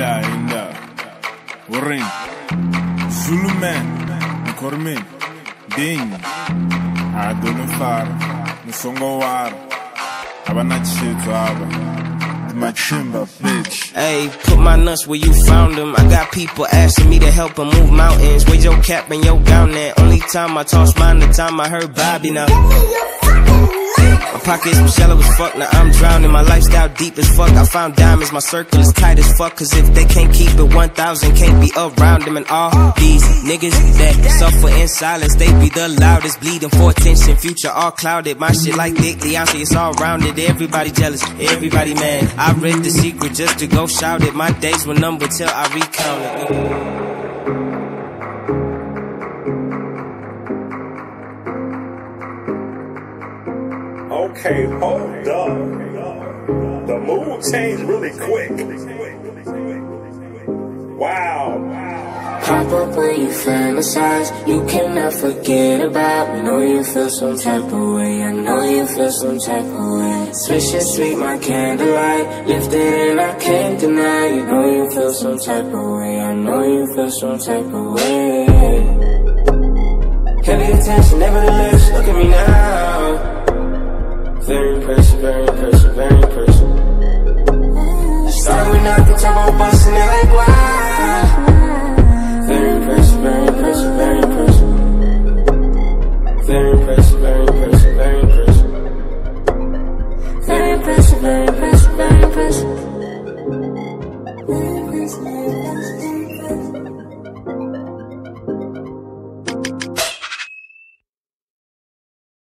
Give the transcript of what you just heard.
Inda, inda. Urin. Zulu man. Nkormin. Ding. Adonifar. Nsongowar. Abanachitwa aba. Machimba, bitch. Hey, put my nuts where you found them. I got people asking me to help them move mountains. Where's your cap and your gown at? Only time I tossed mine, the time I heard Bobby now. Pockets was shallow as fuck, now I'm drowning. My lifestyle deep as fuck. I found diamonds, my circle is tight as fuck. Cause if they can't keep it 1,000, can't be around them. And all these niggas that suffer in silence, they be the loudest. Bleeding for attention, future all clouded. My shit like Dick Leonce, it's all rounded. Everybody jealous, everybody mad. I read the secret just to go shout it. My days were numbered till I recount it. Okay, hold up. The mood changed really quick. Wow. Pop up when you fantasize, you cannot forget about. Know you feel some type of way, I know you feel some type of way. Switch and sweet, my candlelight, lifted and I can't deny. You know you feel some type of way, I know you feel some type of way. Heavy attention, nevertheless, look at me now. Very impressive, very impressive, very impressive.